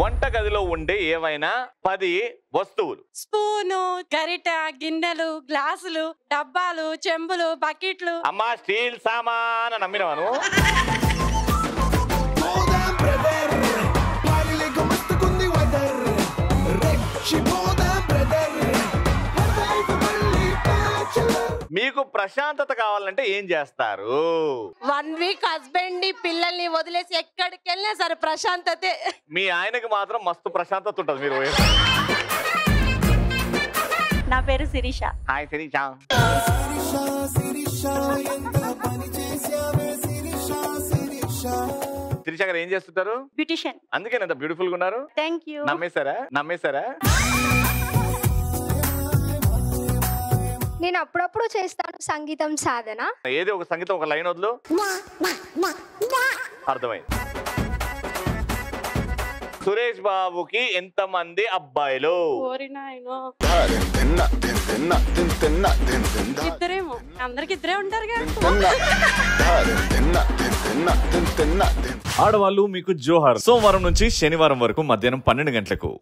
వంట గదిలో ఉండే ఏవైనా పది వస్తువులు. స్పూను గరిట గిన్నెలు గ్లాసులు డబ్బాలు చెంబులు బకెట్లు. అమ్మా స్టీల్ సామాన్ అని నమ్మినవాను మీకు ప్రశాంతత కావాలంటే ఏం చేస్తారు? వన్ వీక్ హస్బెండ్ వదిలేసి ఎక్కడికి వెళ్ళినా సరే ప్రశాంతతే. మీ ఆయనకి మాత్రం మస్తు ప్రశాంతత ఉంటుంది మీరు నా పేరు శిరీష. హాయ్ శరీషా. శిరీష గారు ఏం చేస్తుంటారు? బ్యూటిషియన్. అందుకే ఎంత బ్యూటిఫుల్గా ఉన్నారు. థ్యాంక్ యూ నమ్మేశారా? నమ్మేశారా? నేను అప్పుడప్పుడు చేస్తాను సంగీతం సాధన. ఏది ఒక సంగీతం ఒక లైన్ వదులు. అర్థమైంది. సురేష్ బాబుకి ఎంత మంది అబ్బాయిలు ఇద్దరేమో. అందరికి ఇద్దరే ఆడవాళ్ళు మీకు జోహార్. సోమవారం నుంచి శనివారం వరకు మధ్యాహ్నం పన్నెండు గంటలకు.